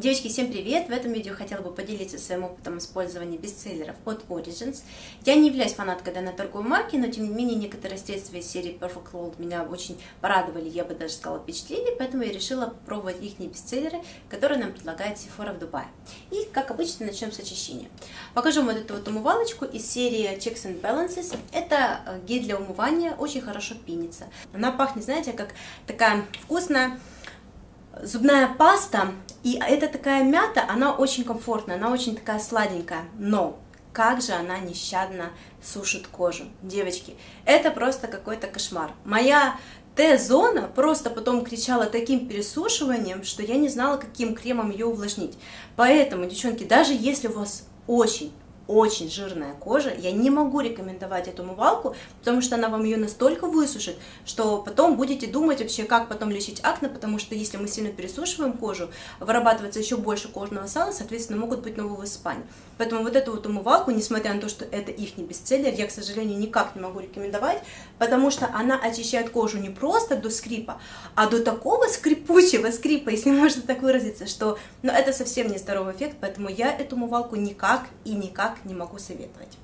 Девочки, всем привет! В этом видео хотела бы поделиться своим опытом использования бестселлеров от Origins. Я не являюсь фанаткой данной торговой марки, но тем не менее некоторые средства из серии Perfect World меня очень порадовали, я бы даже сказала впечатлили, поэтому я решила попробовать их бестселлеры, которые нам предлагает Sephora в Дубае. И, как обычно, начнем с очищения. Покажу вам вот эту вот умывалочку из серии Checks and Balances. Это э, гель для умывания, очень хорошо пенится. Она пахнет, знаете, как такая вкусная зубная паста, и это такая мята, она очень комфортная, она очень такая сладенькая, но как же она нещадно сушит кожу. Девочки, это просто какой-то кошмар. Моя Т-зона просто потом кричала таким пересушиванием, что я не знала, каким кремом ее увлажнить. Поэтому, девчонки, даже если у вас очень очень жирная кожа, я не могу рекомендовать эту умывалку, потому что она вам ее настолько высушит, что потом будете думать вообще, как потом лечить акне, потому что если мы сильно пересушиваем кожу, вырабатывается еще больше кожного сала, соответственно, могут быть новые высыпания. Поэтому вот эту вот умывалку, несмотря на то, что это их не бестселлер, я, к сожалению, никак не могу рекомендовать, потому что она очищает кожу не просто до скрипа, а до такого скрипучего скрипа, если можно так выразиться, что ну, это совсем не здоровый эффект, поэтому я эту умывалку никак и никак не могу советовать.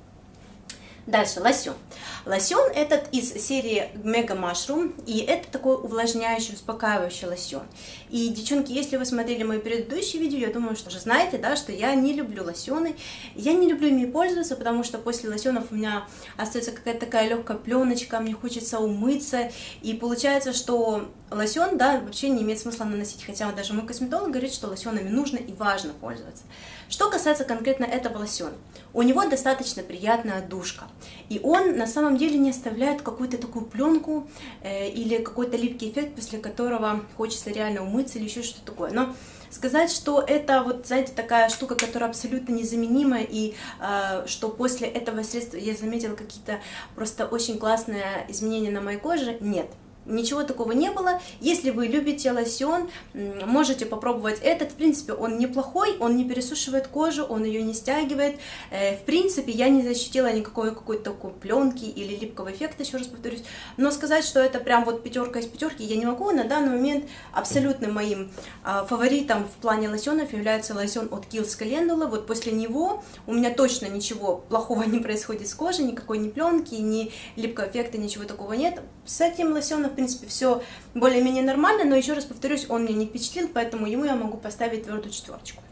Дальше, лосьон. Лосьон этот из серии Mega Mushroom, и это такой увлажняющий, успокаивающий лосьон. И, девчонки, если вы смотрели мои предыдущие видео, я думаю, что уже знаете, да, что я не люблю лосьоны. Я не люблю ими пользоваться, потому что после лосьонов у меня остается какая-то такая легкая пленочка, мне хочется умыться, и получается, что лосьон, да, вообще не имеет смысла наносить, хотя даже мой косметолог говорит, что лосьонами нужно и важно пользоваться. Что касается конкретно этого лосьона, у него достаточно приятная душка, и он на самом деле не оставляет какую-то такую пленку э, или какой-то липкий эффект, после которого хочется реально умыться или еще что-то такое. Но сказать, что это вот, знаете, такая штука, которая абсолютно незаменима, и э, что после этого средства я заметила какие-то просто очень классные изменения на моей коже, нет. Ничего такого не было. Если вы любите лосьон, можете попробовать этот. В принципе, он неплохой, он не пересушивает кожу, он ее не стягивает. Э, в принципе, я не защитила никакой какой-то такой пленки или липкого эффекта, еще раз повторюсь. Но сказать, что это прям вот пятерка из пятерки, я не могу. На данный момент абсолютно моим а, фаворитом в плане лосьонов является лосьон от Kiehl's Calendula. Вот после него у меня точно ничего плохого не происходит с кожей, никакой ни пленки, ни липкого эффекта, ничего такого нет. С этим лосьоном принципе, все более-менее нормально, но еще раз повторюсь, он меня не впечатлил, поэтому ему я могу поставить твердую четверочку.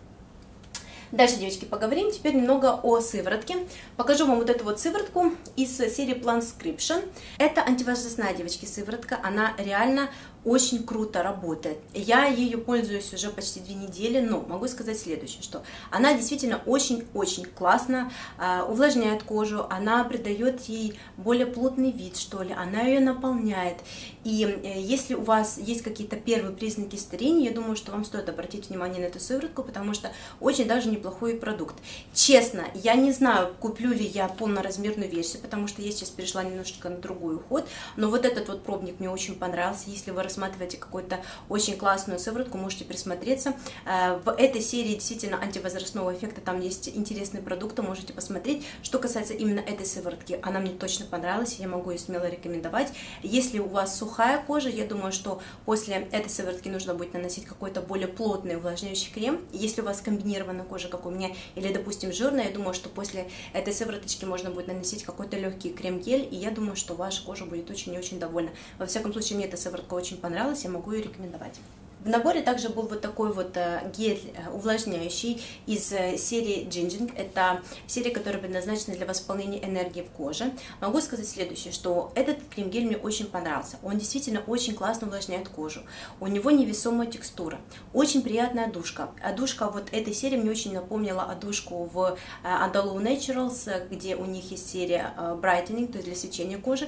Дальше, девочки, поговорим теперь немного о сыворотке. Покажу вам вот эту вот сыворотку из серии Planscription. Это антивозрастная, девочки, сыворотка. Она реально очень круто работает. Я ее пользуюсь уже почти две недели, но могу сказать следующее, что она действительно очень-очень классно э, увлажняет кожу, она придает ей более плотный вид, что ли, она ее наполняет. И э, если у вас есть какие-то первые признаки старения, я думаю, что вам стоит обратить внимание на эту сыворотку, потому что очень даже неплохой продукт. Честно, я не знаю, куплю ли я полноразмерную версию, потому что я сейчас перешла немножечко на другой уход, но вот этот вот пробник мне очень понравился. Если вы рассматриваете какую-то очень классную сыворотку, можете присмотреться. Э, в этой серии действительно антивозрастного эффекта, там есть интересные продукты, можете посмотреть. Что касается именно этой сыворотки, она мне точно понравилась, я могу ее смело рекомендовать. Если у вас сухая кожа, я думаю, что после этой сыворотки нужно будет наносить какой-то более плотный увлажняющий крем. Если у вас комбинированная кожа, как у меня, или, допустим, жирная, я думаю, что после этой сывороточки можно будет наносить какой-то легкий крем-гель, и я думаю, что ваша кожа будет очень и очень довольна. Во всяком случае, мне эта сыворотка очень понравилась, я могу ее рекомендовать. В наборе также был вот такой вот э, гель э, увлажняющий из э, серии Ginging. Это серия, которая предназначена для восполнения энергии в коже. Могу сказать следующее, что этот крем-гель мне очень понравился. Он действительно очень классно увлажняет кожу. У него невесомая текстура. Очень приятная одушка. Одушка вот этой серии мне очень напомнила одушку в Andalou Naturals, где у них есть серия Brightening, то есть для свечения кожи.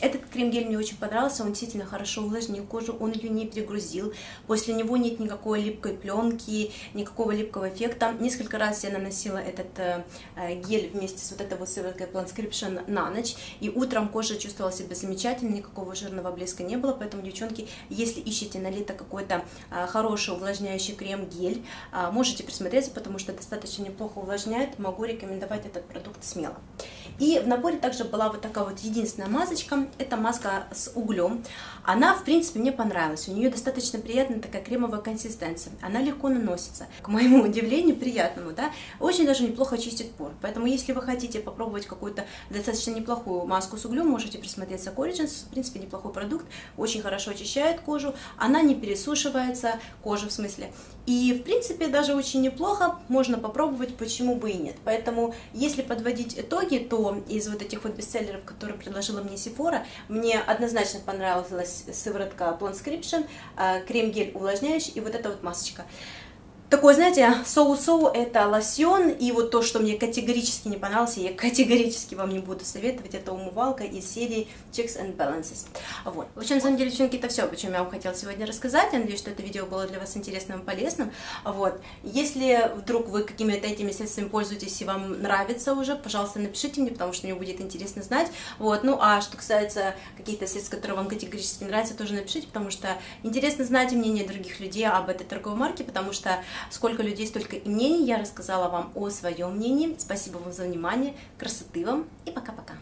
Этот крем-гель мне очень понравился. Он действительно хорошо увлажнил кожу, он ее не перегрузил. После него нет никакой липкой пленки, никакого липкого эффекта. Несколько раз я наносила этот э, э, гель вместе с вот этой вот сывороткой Planscription на ночь, и утром кожа чувствовала себя замечательно, никакого жирного блеска не было, поэтому, девчонки, если ищете на лето какой-то э, хороший увлажняющий крем-гель, можете присмотреться, потому что достаточно неплохо увлажняет, могу рекомендовать этот продукт смело. И в наборе также была вот такая вот единственная масочка, это маска с углем. Она, в принципе, мне понравилась, у нее достаточно приятная такая кремовая консистенция. Она легко наносится. К моему удивлению, приятному, да, очень даже неплохо чистит пор. Поэтому, если вы хотите попробовать какую-то достаточно неплохую маску с углем, можете присмотреться к Origins. В принципе, неплохой продукт, очень хорошо очищает кожу, она не пересушивается, кожа в смысле. И, в принципе, даже очень неплохо, можно попробовать, почему бы и нет. Поэтому, если подводить итоги, то из вот этих вот бестселлеров, которые предложила мне Sephora, мне однозначно понравилась сыворотка Planscription, э, крем-гель увлажняющий и вот эта вот масочка такой, знаете, соу-соу это лосьон, и вот то, что мне категорически не понравилось, я категорически вам не буду советовать, это умывалка из серии Checks and Balances. Вот. В общем, на самом деле, девчонки, это все, о чем я вам хотела сегодня рассказать. Я надеюсь, что это видео было для вас интересным и полезным. Вот. Если вдруг вы какими-то этими средствами пользуетесь и вам нравится уже, пожалуйста, напишите мне, потому что мне будет интересно знать. Вот. Ну, а что касается каких-то средств, которые вам категорически нравятся, тоже напишите, потому что интересно знать мнение других людей об этой торговой марке, потому что Сколько людей, столько и мнений. Я рассказала вам о своем мнении. Спасибо вам за внимание. Красоты вам и пока-пока.